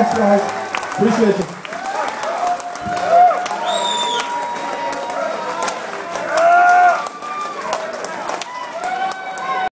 Thanks, guys. Appreciate you.